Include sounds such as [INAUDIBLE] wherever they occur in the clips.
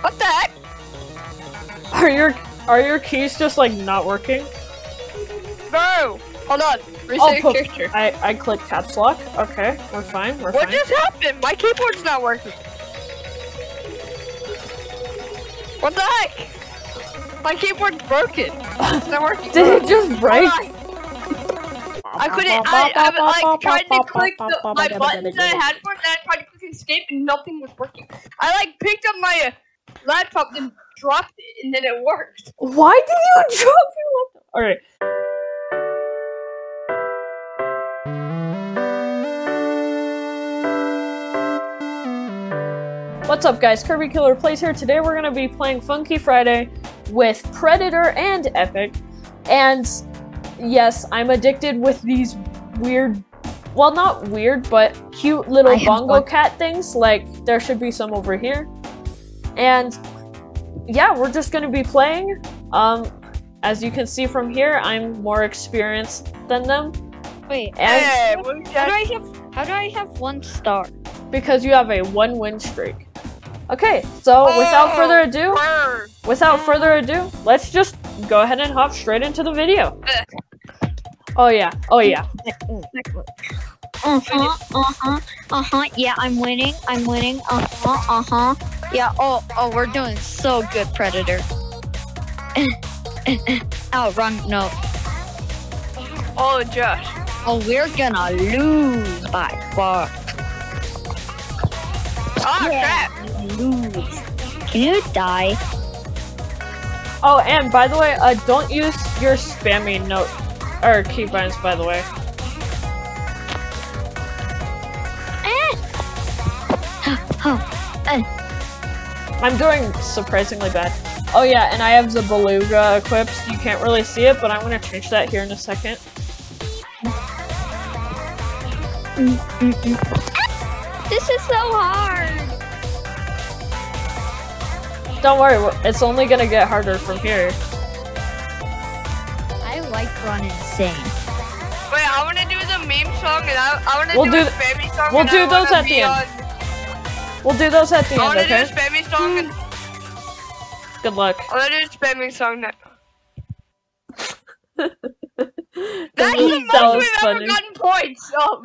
What the heck? Are your are your keys just like not working? No! Hold on. Oh, Reset texture. I I click caps lock. Okay, we're fine. We're fine. What fine. just happened? My keyboard's not working. What the heck? My keyboard's broken. It's not working. [LAUGHS] Did it just break? I couldn't. I, I like tried to click the, my buttons that I had for it, then I tried to escape, and nothing was working. I like picked up my uh, laptop and dropped it, and then it worked. Why did you [LAUGHS] drop your laptop? All right. What's up guys, KirbyKillr Plays here. Today we're gonna be playing Funky Friday with Predator and Epic. And yes, I'm addicted with these weird, well not weird, but cute little have bongo one. cat things. Like there should be some over here. And yeah, we're just gonna be playing. Um, as you can see from here, I'm more experienced than them. Wait, And Hey, what how do I have how do I have one star? because you have a one win streak. Okay, so without further ado, Brr. without further ado, let's just go ahead and hop straight into the video. Oh yeah, oh yeah. Uh huh. Uh huh. Uh huh. Yeah, I'm winning. I'm winning. Uh huh. Uh huh. Yeah. Oh. Oh, we're doing so good, Predator. [LAUGHS] oh, wrong note. Oh, Josh. Oh, we're gonna lose by far. Oh, Yeah. crap. Lose. Can you die? Oh, and by the way, uh, don't use your spammy note or keybinds. By the way, Oh. I'm doing surprisingly bad. Oh yeah, and I have the beluga equipped. You can't really see it, but I'm gonna change that here in a second. This is so hard. Don't worry, it's only gonna get harder from here. I Run Insane. Wait, I want to do the meme song, and I, I want to We'll do, do a th- spammy song. we'll and do I those at the be end. on- We'll do those at the I end, want to do a okay? spammy song, and Good luck. I want to do a spamming song now. [LAUGHS] That's the most that we've ever gotten points. Um,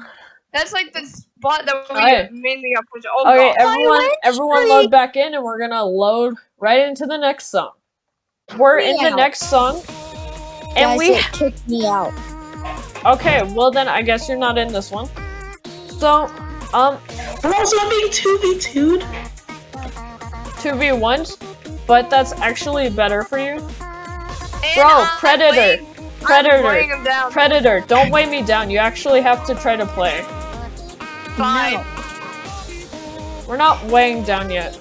that's like the spot that we Alright. mainly got points. Oh Okay, god. everyone, everyone, load back in, and we're gonna load right into the next song. We're in the next song, and Guys, we. it kicked me out. Okay, well then I guess you're not in this one. So, um, I'm also being 2v2'd. two v ones, but that's actually better for you. And Bro, I'm Predator, weighing- I'm Predator, him down. Predator. Don't weigh me down. You actually have to try to play. Fine. We're not weighing down yet.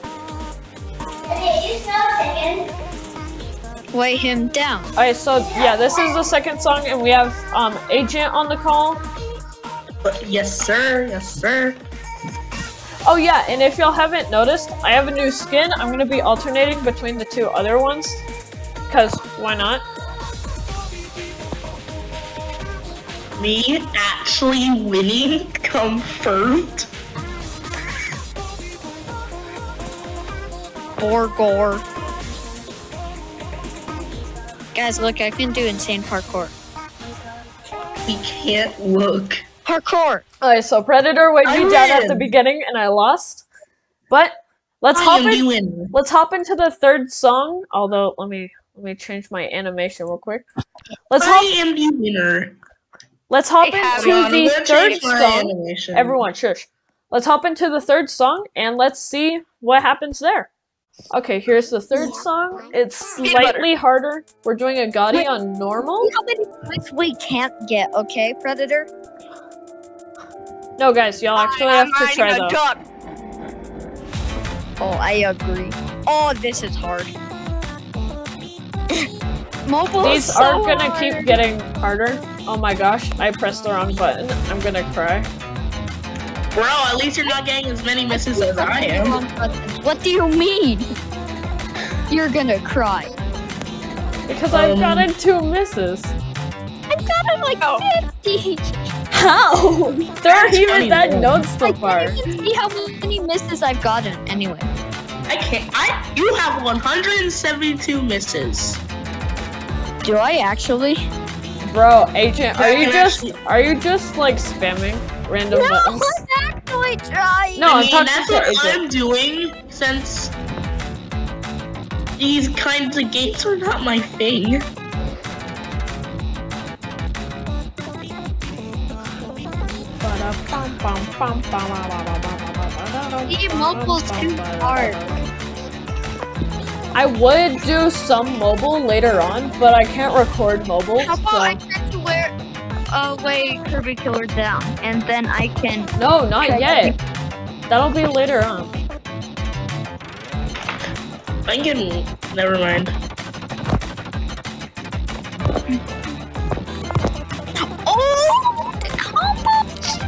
Weigh him down. Alright, so yeah, this is the second song, and we have um Agent on the call. Yes, sir. Yes, sir. Oh yeah, and if y'all haven't noticed, I have a new skin. I'm gonna be alternating between the two other ones. Cause why not? Me actually winning confirmed. Or gore. Guys, look, I can do insane parkour. We can't look. Parkour! Alright, so Predator weighed me I down at the beginning and I lost. But let's I hop in. the. Let's hop into the third song. Although let me let me change my animation real quick. Let's I hop am the winner. let's hop into Hold on, I'm the third song. animation. Everyone, shush. Let's hop into the third song and let's see what happens there. Okay, here's the third song. It's slightly harder. We're doing Agoti on normal. See how many points we can't get, okay, Predator? No, guys, y'all actually I'm have to try though. Oh, I agree. Oh, this is hard. [LAUGHS] Mobile These so are gonna hard. keep getting harder. Oh my gosh, I pressed the wrong button. I'm gonna cry. Bro, at least you're not getting as many misses as I am. What do you mean? You're gonna cry. Because I've Um, gotten two misses. I've gotten like Oh. 50. How? There aren't That's even funny, that though. notes so I far. can't even see how many misses I've gotten anyway. I can't. I you have 172 misses. Do I actually? Bro, agent, are you just actually- are you just like spamming random No, buttons? I'm actually trying. No, I I'm mean, talking that's what. I'm doing since these kinds of games are not my thing. He mobile's too hard. I would do some mobile later on, but I can't record mobile. How about I So. get to wear uh, weigh Kirby Killer down, and then I can. No, not yet. That'll be later on. I can. Never mind. Oh, the combos!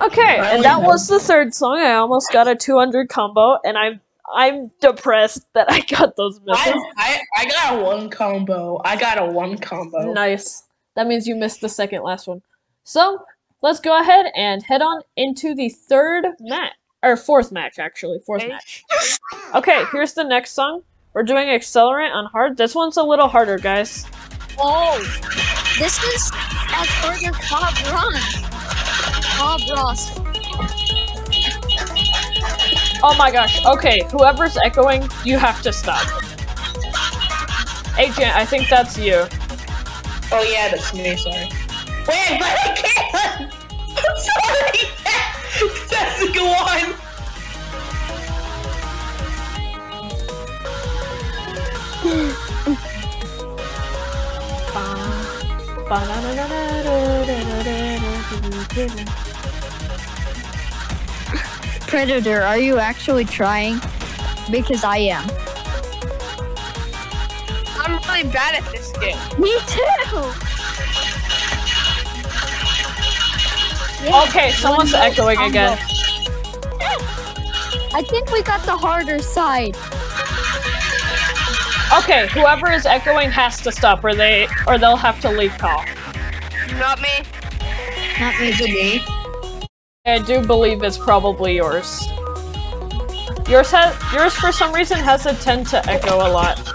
Okay, and that was the third song. I almost got a 200 combo, and I'm I'm depressed that I got those misses. I, I I got a one combo. I got a one combo. Nice. That means you missed the second last one. So let's go ahead and head on into the third match, or fourth match actually, fourth match. Okay, here's the next song. We're doing Accelerant on hard. This one's a little harder, guys. Oh, this is as hard as Bob Ross. Bob Ross. Oh my gosh. Okay, whoever's echoing, you have to stop. Agent, I think that's you. Oh yeah, that's me. Sorry. Wait, but I can't. [LAUGHS] I'm sorry. [LAUGHS] That's a go on. Predator, are you actually trying? Because I am. I'm really bad at this game. Me too. Okay, someone's One echoing combo. again. I think we got the harder side. Okay, whoever is echoing has to stop, or they or they'll have to leave call. Not me. Not me. Is me? I do believe it's probably yours. Yours has yours for some reason has a tend to echo a lot.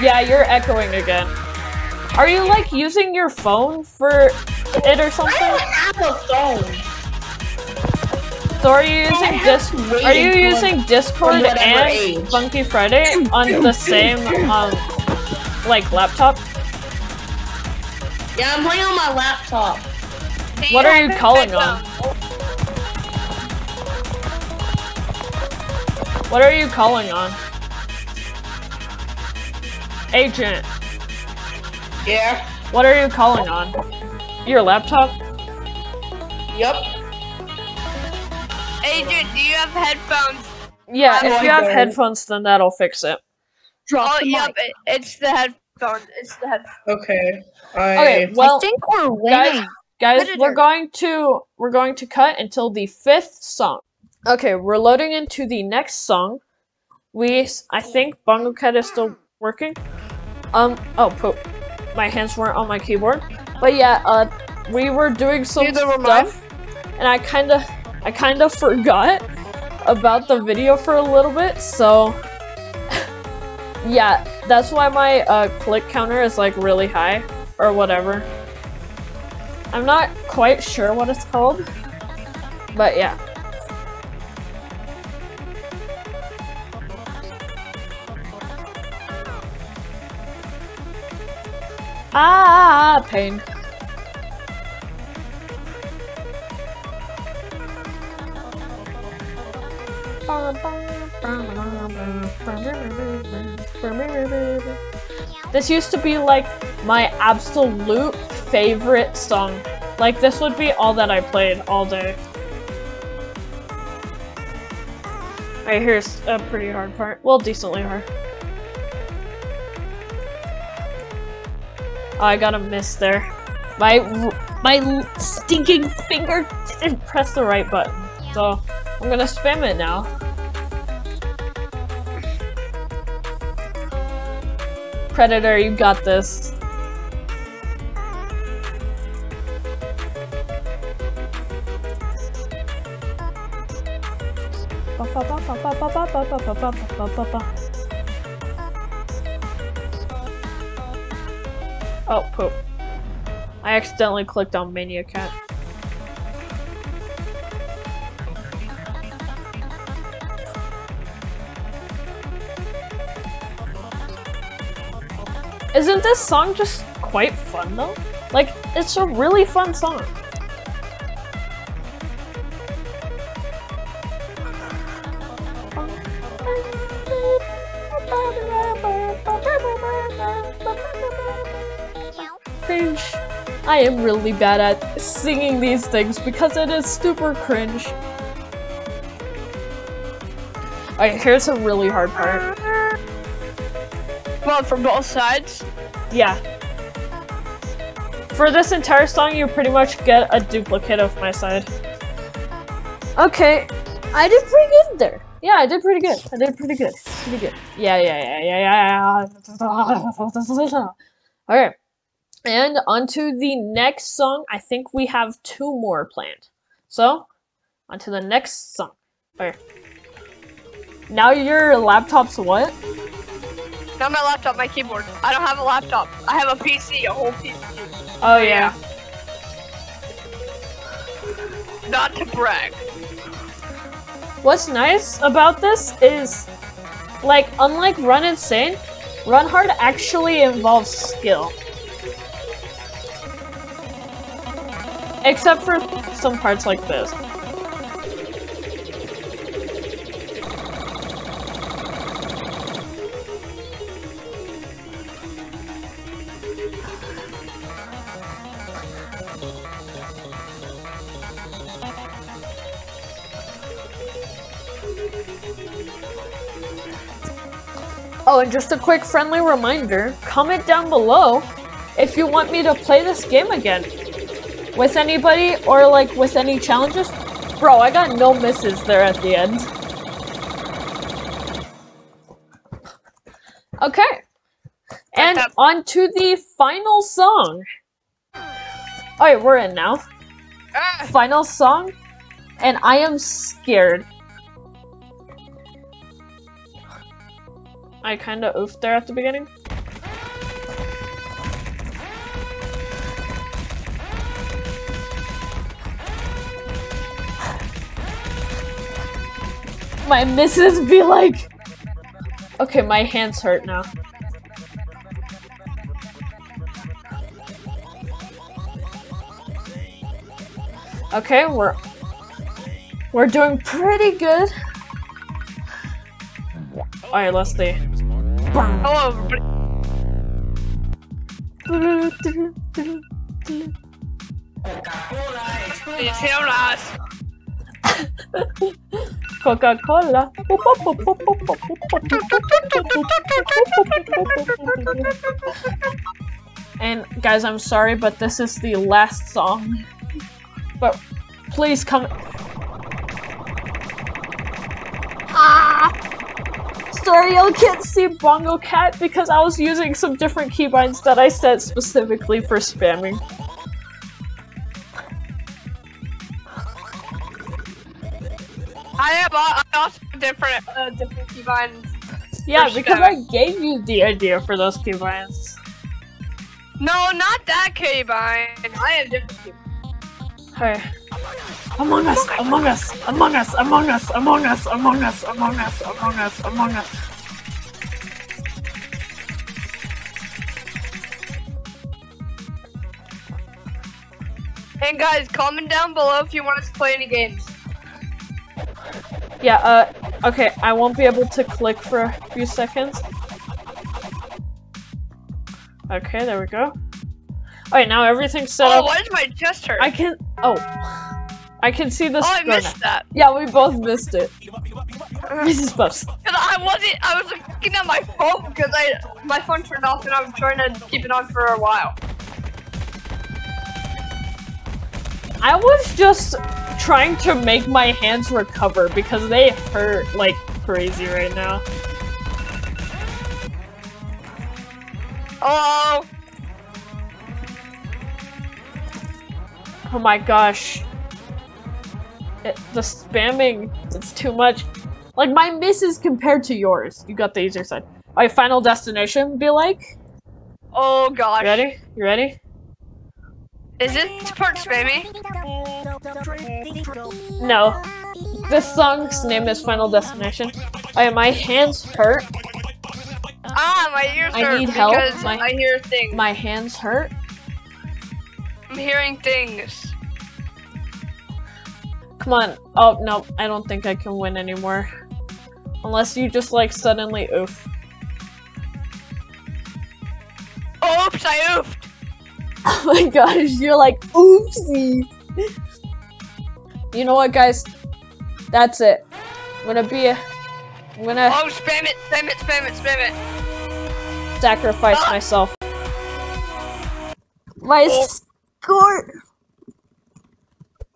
Yeah, you're echoing again. Are you like using your phone for it or I something? don't have a phone. So are you using have dis Are you using Discord and age. Funky Friday on [LAUGHS] the same um like laptop? Yeah, I'm playing on my laptop. What are you calling on? What are you calling on? Agent, Yeah. what are you calling on? Your laptop? Yep. Agent, do you have headphones? Yeah, if you have headphones, then that'll fix it. Drop Oh, the yep, mic. it, it's the headphones. It's the headphones. Okay. I. Okay, well, I think we're guys- winning. guys, Predator. we're going to we're going to cut until the fifth song. Okay, we're loading into the next song. We, I think Bongo Cat is still working. Um, oh, poop. My hands weren't on my keyboard. But yeah, uh, we were doing some Neither stuff, and I kind of, I kind of [LAUGHS] forgot about the video for a little bit. So, [LAUGHS] yeah, that's why my uh, click counter is like really high or whatever. I'm not quite sure what it's called, but yeah. Ah, pain. This used to be like my absolute favorite song. Like this would be all that I played all day. Alright, here's a pretty hard part. Well, decently hard. Oh, I got a miss there. My my stinking finger didn't press the right button, so I'm gonna spam it now. Predator, you got this. ba ba ba ba ba ba ba ba ba ba ba ba ba Oh, poop. I accidentally clicked on Mania Cat. Isn't this song just quite fun though? Like, it's a really fun song. I am really bad at singing these things because it is super cringe. Alright, here's a really hard part. Well, from both sides. Yeah. For this entire song, you pretty much get a duplicate of my side. Okay, I did pretty good there. Yeah, I did pretty good. I did pretty good. Pretty good. Yeah, yeah, yeah, yeah, yeah. yeah. [LAUGHS] Alright. And onto the next song. I think we have two more planned. So, onto the next song. Okay. Now your laptop's what? Not my laptop, my keyboard. I don't have a laptop. I have a PC, a whole PC. Oh yeah. Not to brag. What's nice about this is, like, unlike Run Insane, Run Hard actually involves skill. Except for some parts like this. Oh, and just a quick friendly reminder, comment down below if you want me to play this game again. With anybody, or like with any challenges. Bro, I got no misses there at the end. Okay. And on to the final song. Alright, we're in now. Ah, Final song. And I am scared. I kinda oofed there at the beginning. My misses be like... Okay, my hands hurt now. Okay, we're... We're doing pretty good. Alright, let's see. hello, everybody. [LAUGHS] Coca-Cola. And guys, I'm sorry, but this is the last song. But please come. Ah! Sorry, you can't see Bongo Cat because I was using some different keybinds that I set specifically for spamming. Also different uh, different keybinds. Yeah, because sure. I gave you the idea for those keybinds. No, not that keybind. I have different keybinds. Hey. Among Us, Among Us, Among Us, Among Us, Among Us, Among Us, Among Us, Among Us, Among Us. And guys, comment down below if you want us to play any games. Yeah, uh, okay, I won't be able to click for a few seconds. Okay, there we go. Alright, now everything's set Oh, up. why does my chest hurt? I can- oh. I can see the oh, I missed that. Yeah, we both missed it. Mrs. Buffs. I wasn't. I was looking at my phone because I my phone turned off and I was trying to keep it on for a while. I was just trying to make my hands recover because they hurt like crazy right now. Hello. Oh my gosh. It, the spamming, it's too much. Like my misses compared to yours. You got the easier side. Alright, final destination be like. Oh gosh. You ready? You ready? Is it Perks, baby? No. This song's name is Final Destination. Alright, my hands hurt. Ah, my ears I hurt I need help. because My- I hear things. My hands hurt. I'm hearing things. Come on. Oh, no. I don't think I can win anymore. Unless you just like suddenly oof. Oops, I oofed. [LAUGHS] Oh my gosh, you're like, oopsie. You know what, guys? That's it. I'm gonna be a. I'm gonna Oh, spam it, spam it, spam it, spam it. sacrifice Ah! myself. My Oh. score.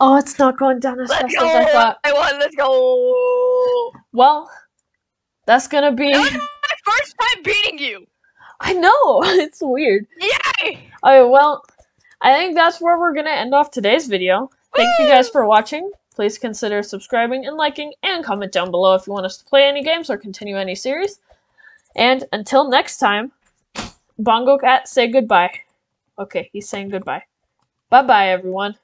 Oh, it's not going down as Let's fast go. as I thought. I won. Let's go. Well, that's gonna be. That was my first time beating you. I know [LAUGHS] it's weird. Yay! Alright, well, I think that's where we're gonna end off today's video. Thank you guys for watching. Please consider subscribing and liking and comment down below if you want us to play any games or continue any series. And until next time, Bongo Cat, say goodbye. Okay, he's saying goodbye. Bye bye, everyone.